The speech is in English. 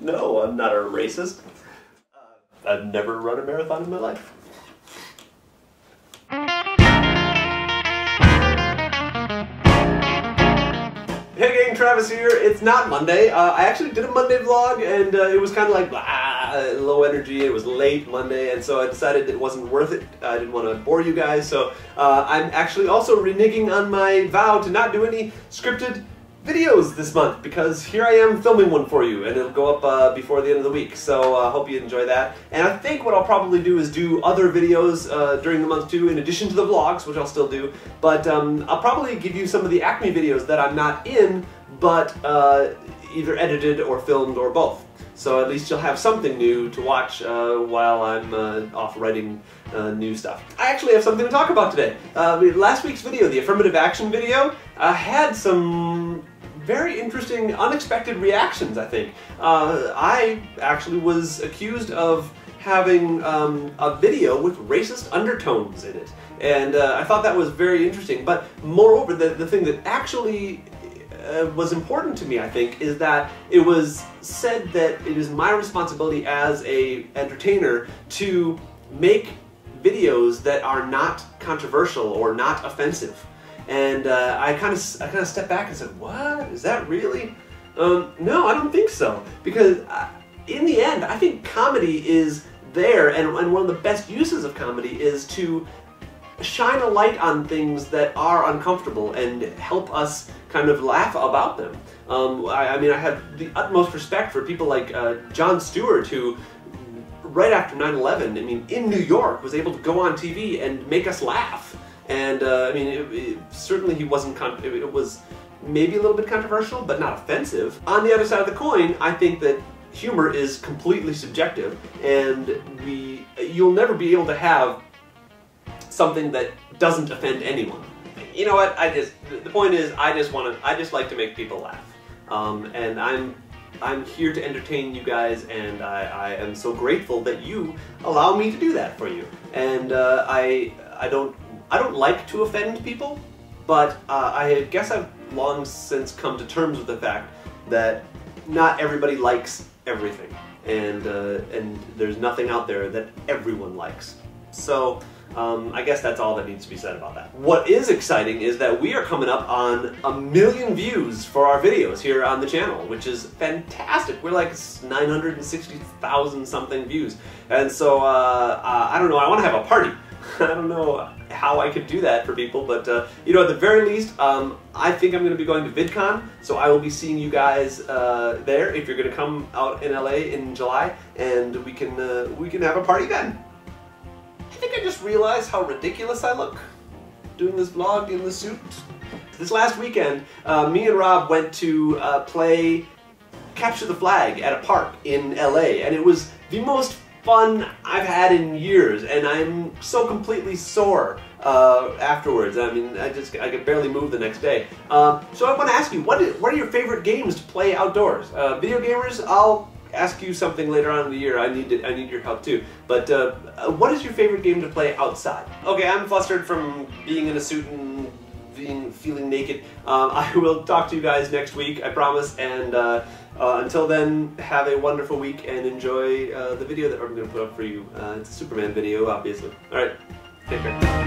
No, I'm not a racist. Uh, I've never run a marathon in my life. Hey gang, Travis here. It's not Monday. Uh, I actually did a Monday vlog and uh, it was kind of like blah, low energy. It was late Monday and so I decided it wasn't worth it. I didn't want to bore you guys. So uh, I'm actually also reneging on my vow to not do any scripted videos this month because here I am filming one for you and it'll go up uh, before the end of the week. So I uh, hope you enjoy that. And I think what I'll probably do is do other videos uh, during the month too in addition to the vlogs, which I'll still do. But um, I'll probably give you some of the Acme videos that I'm not in but uh, either edited or filmed or both. So at least you'll have something new to watch uh, while I'm uh, off writing uh, new stuff. I actually have something to talk about today. Uh, last week's video, the affirmative action video, had some very interesting, unexpected reactions, I think. Uh, I actually was accused of having um, a video with racist undertones in it. And I thought that was very interesting. But moreover, the, the thing that actually uh, was important to me, I think, is that it was said that it is my responsibility as a entertainer to make videos that are not controversial or not offensive. And uh, I kind of I kind of stepped back and said, "What is that really?" Um, no, I don't think so. Because uh, in the end, I think comedy is there, and, and one of the best uses of comedy is to shine a light on things that are uncomfortable and help us kind of laugh about them. Um, I, I, mean, I have the utmost respect for people like uh, Jon Stewart, who right after 9-11, I mean, in New York, was able to go on TV and make us laugh. And uh, I mean, it, it, certainly he wasn't, it, it was maybe a little bit controversial, but not offensive. On the other side of the coin, I think that humor is completely subjective, and we, you'll never be able to have something that doesn't offend anyone. You know what? I just the point is I just want to I just like to make people laugh, um, and I'm I'm here to entertain you guys, and I, I am so grateful that you allow me to do that for you. And uh, I I don't I don't like to offend people, but uh, I guess I've long since come to terms with the fact that not everybody likes everything, and uh, and there's nothing out there that everyone likes. So. Um, I guess that's all that needs to be said about that. What is exciting is that we are coming up on a million views for our videos here on the channel, which is fantastic. We're like 960,000 something views. And so, uh, uh, I don't know, I want to have a party. I don't know how I could do that for people, but uh, you know, at the very least, um, I think I'm going to be going to VidCon, so I will be seeing you guys uh, there if you're going to come out in LA in July, and we can uh, we can have a party then. I think I just realized how ridiculous I look doing this vlog in the suit. This last weekend, uh, me and Rob went to uh, play Capture the Flag at a park in LA, and it was the most fun I've had in years, and I'm so completely sore uh, afterwards. I mean, I just I could barely move the next day. Um, so I want to ask you, what, is, what are your favorite games to play outdoors? Uh, video gamers, I'll ask you something later on in the year. I need to, I need your help too. But uh, what is your favorite game to play outside? Okay, I'm flustered from being in a suit and being feeling naked. Um, I will talk to you guys next week, I promise. And uh, uh, until then, have a wonderful week and enjoy uh, the video that I'm going to put up for you. Uh, it's a Superman video, obviously. All right, take care.